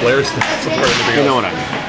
Flair support everything You know what I mean.